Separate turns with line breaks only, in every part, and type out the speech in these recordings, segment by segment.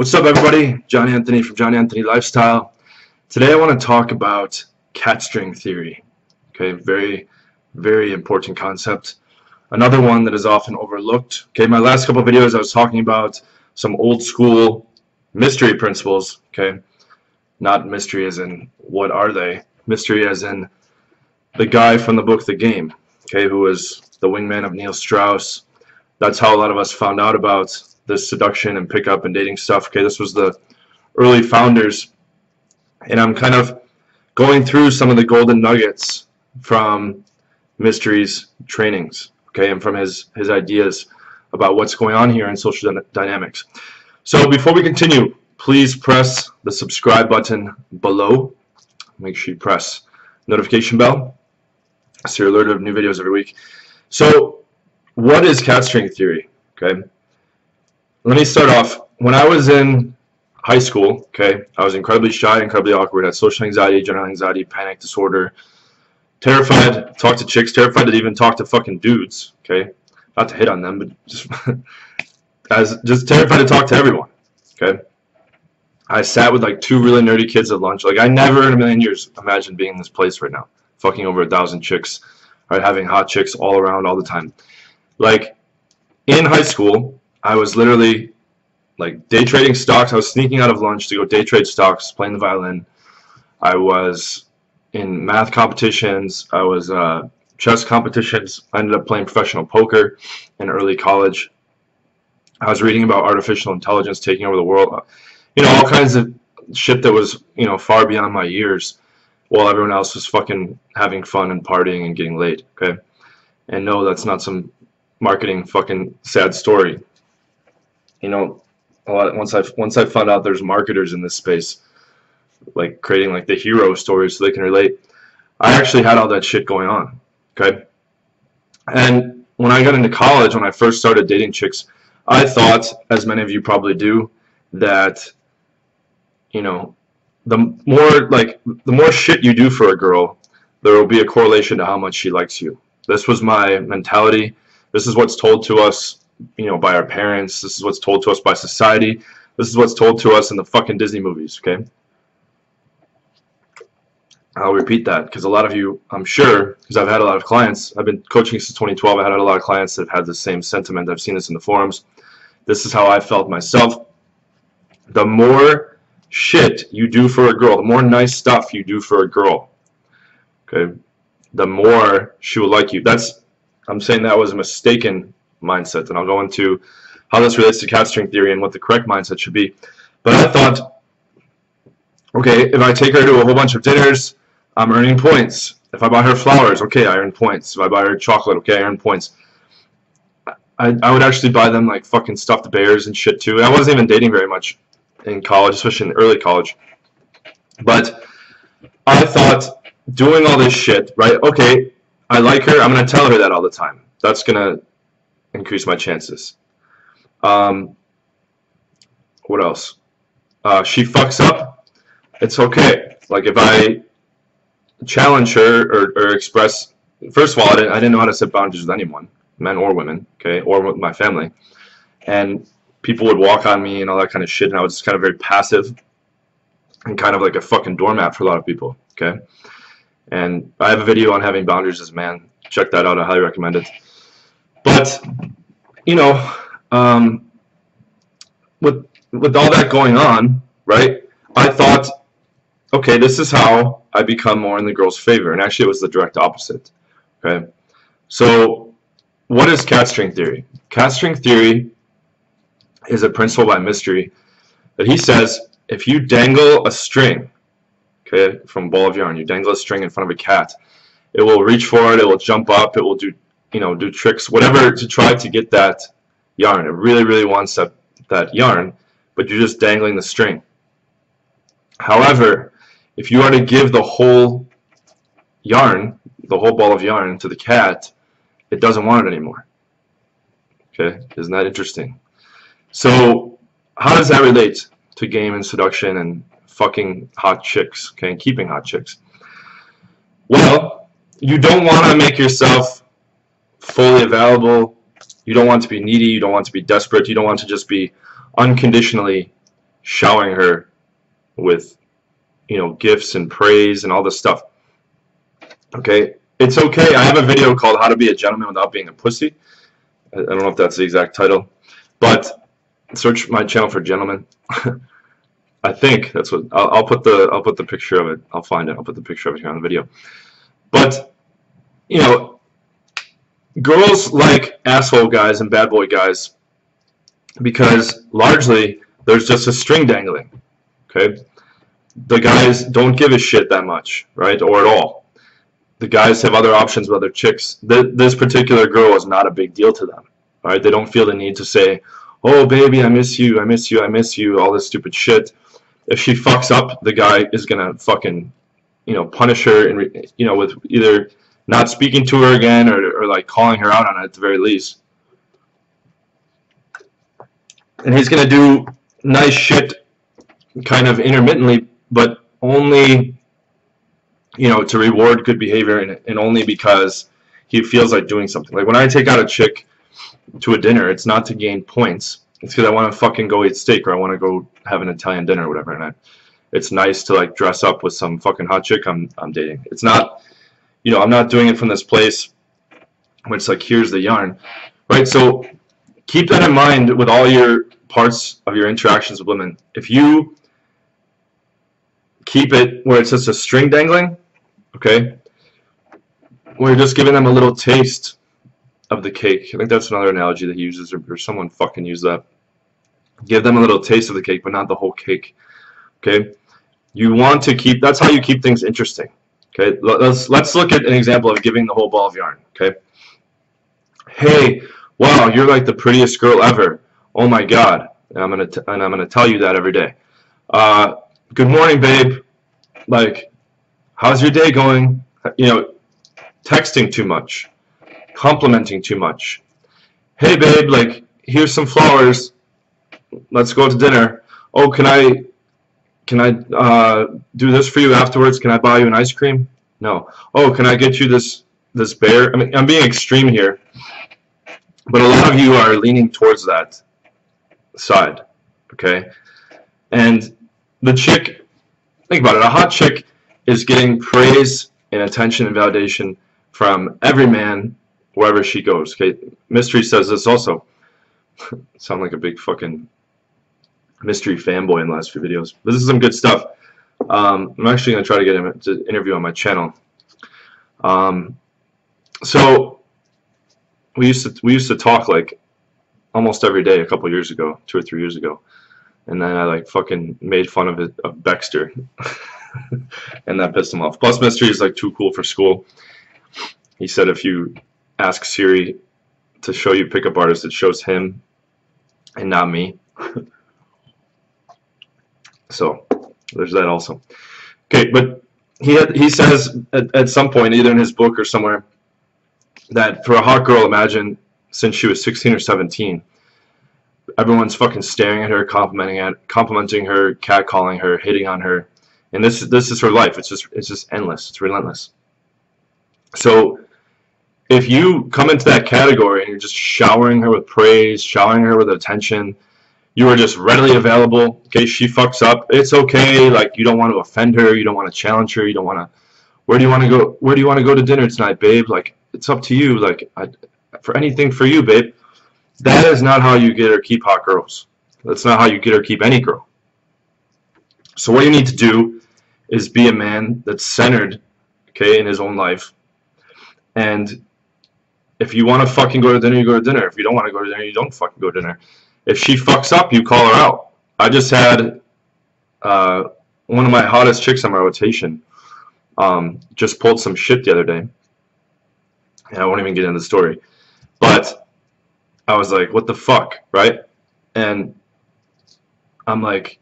What's up everybody? John Anthony from John Anthony Lifestyle. Today I want to talk about cat string theory. Okay, very, very important concept. Another one that is often overlooked. Okay, my last couple videos I was talking about some old school mystery principles. Okay, not mystery as in what are they? Mystery as in the guy from the book The Game. Okay, who was the wingman of Neil Strauss. That's how a lot of us found out about this seduction and pickup and dating stuff. Okay, this was the early founders, and I'm kind of going through some of the golden nuggets from Mystery's trainings. Okay, and from his his ideas about what's going on here in social dynamics. So before we continue, please press the subscribe button below. Make sure you press notification bell so you're alerted of new videos every week. So what is cat string theory? Okay, let me start off. When I was in high school, okay, I was incredibly shy, incredibly awkward, had social anxiety, general anxiety, panic disorder, terrified to talk to chicks, terrified to even talk to fucking dudes, okay, not to hit on them, but just as just terrified to talk to everyone, okay. I sat with like two really nerdy kids at lunch. Like I never in a million years imagined being in this place right now, fucking over a thousand chicks, right, having hot chicks all around all the time. Like in high school, I was literally like day trading stocks. I was sneaking out of lunch to go day trade stocks, playing the violin. I was in math competitions. I was uh, chess competitions. I ended up playing professional poker in early college. I was reading about artificial intelligence taking over the world. You know, all kinds of shit that was, you know, far beyond my years while everyone else was fucking having fun and partying and getting laid, okay? And no, that's not some marketing fucking sad story you know, a lot once I once I found out there's marketers in this space, like creating like the hero stories so they can relate. I actually had all that shit going on. Okay, and when I got into college, when I first started dating chicks, I thought, as many of you probably do, that you know, the more like the more shit you do for a girl, there will be a correlation to how much she likes you. This was my mentality. This is what's told to us you know, by our parents. This is what's told to us by society. This is what's told to us in the fucking Disney movies, okay? I'll repeat that because a lot of you, I'm sure, because I've had a lot of clients, I've been coaching since 2012, I had a lot of clients that have had the same sentiment. I've seen this in the forums. This is how I felt myself. The more shit you do for a girl, the more nice stuff you do for a girl, okay, the more she will like you. That's, I'm saying that was a mistaken mindset. And I'll go into how this relates to cat theory and what the correct mindset should be. But I thought, okay, if I take her to a whole bunch of dinners, I'm earning points. If I buy her flowers, okay, I earn points. If I buy her chocolate, okay, I earn points. I, I would actually buy them like fucking stuffed bears and shit too. I wasn't even dating very much in college, especially in early college. But I thought doing all this shit, right? Okay, I like her. I'm gonna tell her that all the time. That's gonna increase my chances. Um, what else? Uh, she fucks up. It's okay. Like if I challenge her or, or express, first of all, I didn't, I didn't know how to set boundaries with anyone, men or women, okay, or with my family. And people would walk on me and all that kind of shit, and I was just kind of very passive and kind of like a fucking doormat for a lot of people, okay? And I have a video on having boundaries as a man. Check that out. I highly recommend it. But you know, um, with with all that going on, right? I thought, okay, this is how I become more in the girl's favor, and actually, it was the direct opposite. Okay, so what is cat string theory? Cat string theory is a principle by mystery that he says if you dangle a string, okay, from a ball of yarn, you dangle a string in front of a cat, it will reach for it, it will jump up, it will do you know, do tricks, whatever, to try to get that yarn. It really, really wants that, that yarn, but you're just dangling the string. However, if you are to give the whole yarn, the whole ball of yarn to the cat, it doesn't want it anymore. Okay, isn't that interesting? So, how does that relate to game and seduction and fucking hot chicks, okay, and keeping hot chicks? Well, you don't want to make yourself fully available. You don't want to be needy. You don't want to be desperate. You don't want to just be unconditionally showering her with you know gifts and praise and all this stuff. Okay, it's okay. I have a video called "How to Be a Gentleman Without Being a Pussy." I don't know if that's the exact title, but search my channel for gentlemen. I think that's what I'll, I'll, put the I'll put the picture of it. I'll find it. I'll put the picture of it here on the video. But you know, girls like asshole guys and bad boy guys because largely there's just a string dangling. Okay, the guys don't give a shit that much, right, or at all. The guys have other options with other chicks. This particular girl is not a big deal to them. All right, they don't feel the need to say, "Oh, baby, I miss you, I miss you, I miss you," all this stupid shit. If she fucks up, the guy is gonna fucking, you know, punish her and you know with either not speaking to her again or, or like calling her out on it at the very least. And he's gonna do nice shit, kind of intermittently, but only, you know, to reward good behavior and, and only because he feels like doing something. Like when I take out a chick to a dinner, it's not to gain points. It's because I want to fucking go eat steak or I want to go have an Italian dinner or whatever. And I, it's nice to like dress up with some fucking hot chick I'm I'm dating. It's not, you know, I'm not doing it from this place where it's like here's the yarn, right? So keep that in mind with all your parts of your interactions with women. If you keep it where it's just a string dangling, okay, where you're just giving them a little taste of the cake. I think that's another analogy that he uses, or, or someone fucking used that. Give them a little taste of the cake, but not the whole cake. Okay, you want to keep. That's how you keep things interesting. Okay, let's let's look at an example of giving the whole ball of yarn. Okay, hey, wow, you're like the prettiest girl ever. Oh my God, and I'm gonna and I'm gonna tell you that every day. Uh, good morning, babe. Like, how's your day going? You know, texting too much complimenting too much. Hey babe, like here's some flowers. Let's go to dinner. Oh, can I can I uh, do this for you afterwards? Can I buy you an ice cream? No. Oh, can I get you this this bear? I mean, I'm being extreme here, but a lot of you are leaning towards that side. Okay, and the chick, think about it. A hot chick is getting praise and attention and validation from every man wherever she goes. Okay, Mystery says this also. Sound like a big fucking mystery fanboy in the last few videos. But this is some good stuff. Um, I'm actually going to try to get him to interview on my channel. Um, so we used to we used to talk like almost every day a couple years ago, two or three years ago, and then I like fucking made fun of it of Baxter, and that pissed him off. Plus, Mystery is like too cool for school. He said if you ask Siri to show you pickup artists, it shows him and not me. so there's that also. Okay, but he had, he says at, at some point, either in his book or somewhere, that for a hot girl, imagine since she was 16 or 17, everyone's fucking staring at her, complimenting at, complimenting her, catcalling her, hitting on her, and this this is her life. It's just it's just endless. It's relentless. So if you come into that category and you're just showering her with praise, showering her with attention, you are just readily available. Okay, she fucks up. It's okay. Like you don't want to offend her, you don't want to challenge her, you don't want to. Where do you want to go? Where do you want to go to dinner tonight, babe? Like it's up to you. Like I, for anything for you, babe. That is not how you get or keep hot girls. That's not how you get or keep any girl. So what you need to do is be a man that's centered, okay, in his own life, and if you want to fucking go to dinner, you go to dinner. If you don't want to go to dinner, you don't fucking go to dinner. If she fucks up, you call her out. I just had uh, one of my hottest chicks on my rotation um, just pulled some shit the other day. And I won't even get into the story. But I was like, what the fuck, right? And I'm like,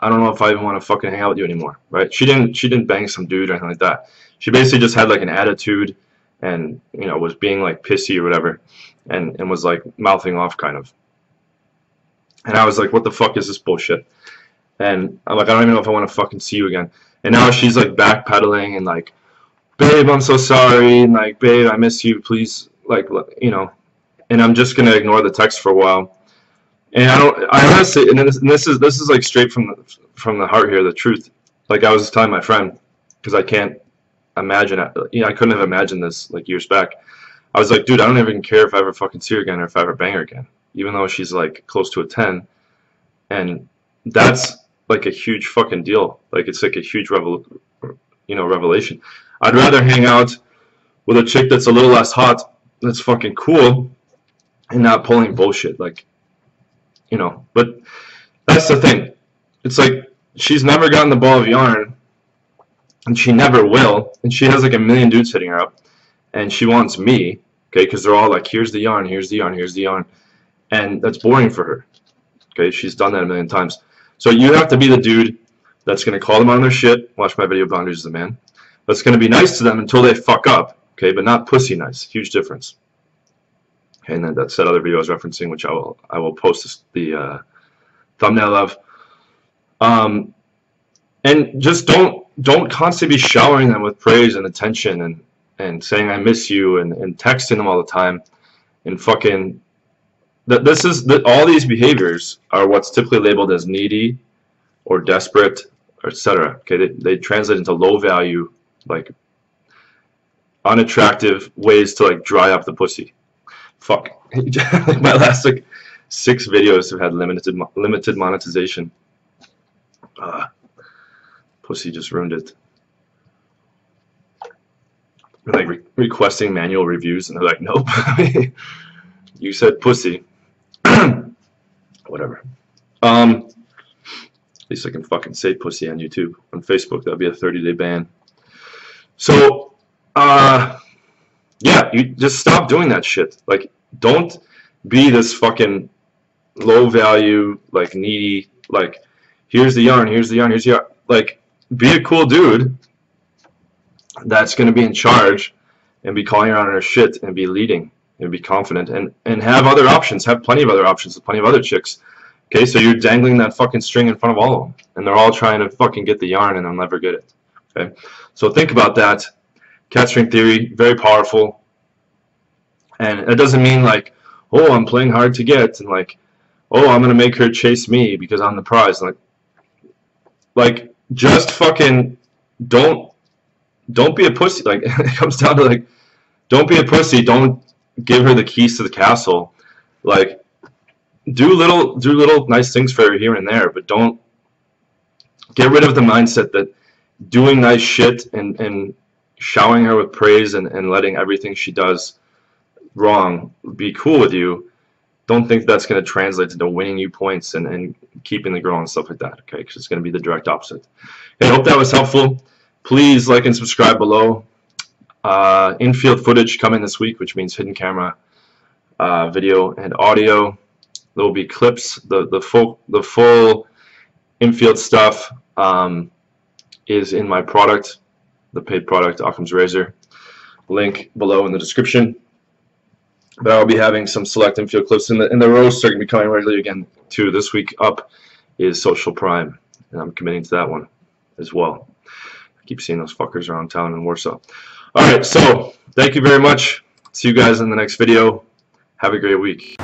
I don't know if I even want to fucking hang out with you anymore, right? She didn't she didn't bang some dude or anything like that. She basically just had like an attitude and you know was being like pissy or whatever and and was like mouthing off kind of and I was like what the fuck is this bullshit and I'm like I don't even know if I want to fucking see you again and now she's like backpedaling and like babe I'm so sorry and like babe I miss you please like you know and I'm just gonna ignore the text for a while And I don't. I honestly, and this, and this is this is like straight from the from the heart here, the truth. Like I was telling my friend, because I can't imagine. You know, I couldn't have imagined this like years back. I was like, dude, I don't even care if I ever fucking see her again or if I ever bang her again, even though she's like close to a ten, and that's like a huge fucking deal. Like it's like a huge revel, you know, revelation. I'd rather hang out with a chick that's a little less hot, that's fucking cool, and not pulling bullshit. Like, you know. But that's the thing. It's like she's never gotten the ball of yarn, and she never will. And she has like a million dudes hitting her up, and she wants me, okay? Because they're all like, here's the yarn, here's the yarn, here's the yarn, and that's boring for her. Okay, she's done that a million times. So you have to be the dude that's going to call them on their shit. Watch my video, Boundaries is the man. That's going to be nice to them until they fuck up. Okay, but not pussy nice. Huge difference. Okay, and then that's that other video I was referencing, which I will I will post this, the uh, thumbnail of. Um, and just don't don't constantly be showering them with praise and attention and and saying I miss you and, and texting them all the time and fucking that this is that all these behaviors are what's typically labeled as needy or desperate etc okay? They, they translate into low value like unattractive ways to like dry up the pussy. Fuck. My last like six videos have had limited limited monetization. Uh, pussy just ruined it. Like re requesting manual reviews and they're like nope. You said pussy whatever. Um, at least I can fucking say pussy on YouTube. On Facebook, that'll be a 30 day ban. So, uh, yeah, you just stop doing that shit. Like, don't be this fucking low value, like needy, like, here's the yarn, here's the yarn, here's the yarn. Like, be a cool dude that's going to be in charge and be calling around her shit and be leading and be confident and and have other options have plenty of other options plenty of other chicks. Okay so you're dangling that fucking string in front of all of them and they're all trying to fucking get the yarn and they'll never get it. Okay so think about that. Cat string theory very powerful. And it doesn't mean like oh I'm playing hard to get and like oh I'm gonna make her chase me because I'm the prize. Like like just fucking don't don't be a pussy. Like it comes down to like don't be a pussy. Don't give her the keys to the castle. Like, do little do little nice things for her here and there, but don't get rid of the mindset that doing nice shit and and showering her with praise and, and letting everything she does wrong be cool with you don't think that's going to translate into winning you points and, and keeping the girl and stuff like that okay? Because it's going to be the direct opposite. I hope that was helpful. Please like and subscribe below uh, infield footage coming this week, which means hidden camera uh, video and audio. There will be clips. The the full the full infield stuff um, is in my product, the paid product, Occam's Razor. Link below in the description. But I'll be having some select infield clips, and the and the roasts are going to be coming regularly again too. This week up is Social Prime, and I'm committing to that one as well. Keep seeing those fuckers around town in Warsaw. Alright, so thank you very much. See you guys in the next video. Have a great week.